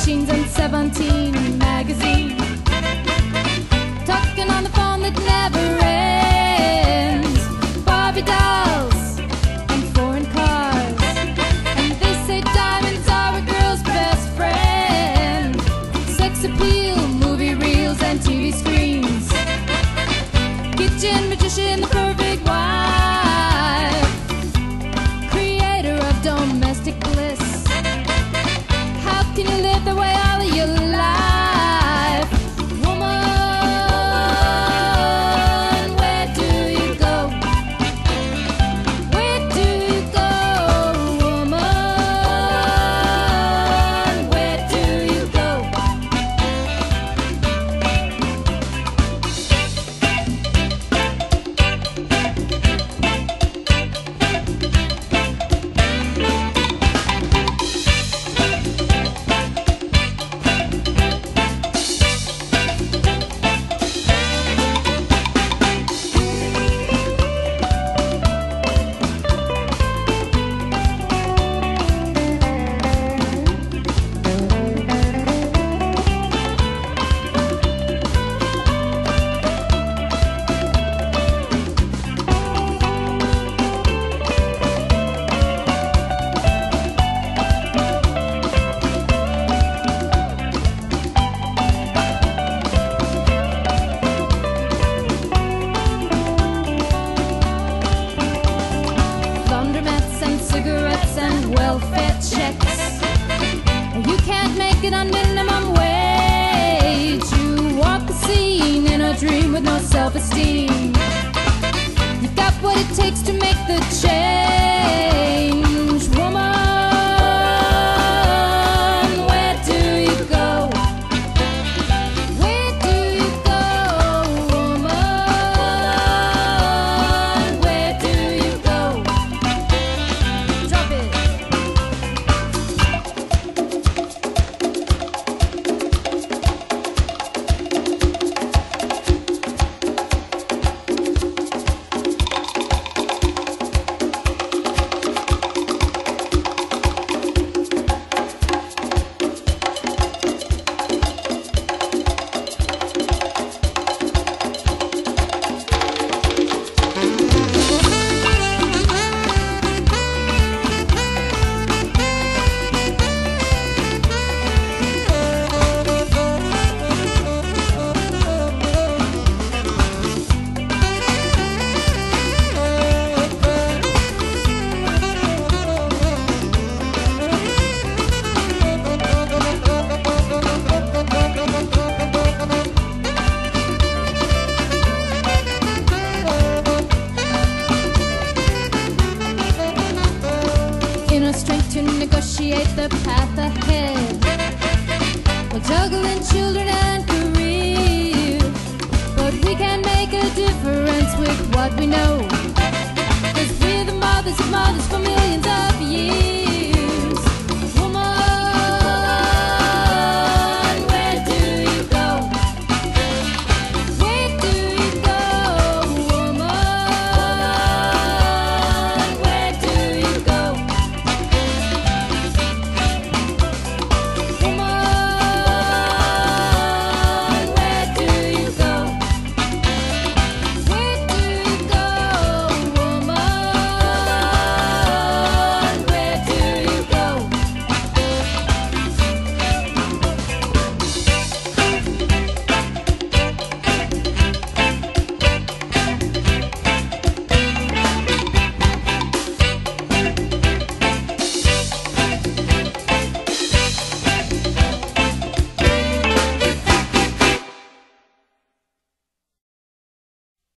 machines and 17 magazine. Talking on the phone that never ends. Barbie dolls and foreign cars. And they say diamonds are a girl's best friend. Sex appeal, movie reels, and TV screens. Welfare checks. You can't make it on minimum wage. You walk the scene in a dream with no self-esteem. You've got what it takes to make the change, strength to negotiate the path ahead. We're juggling children and career, but we can make a difference with what we know. Cause we're the mothers of mothers from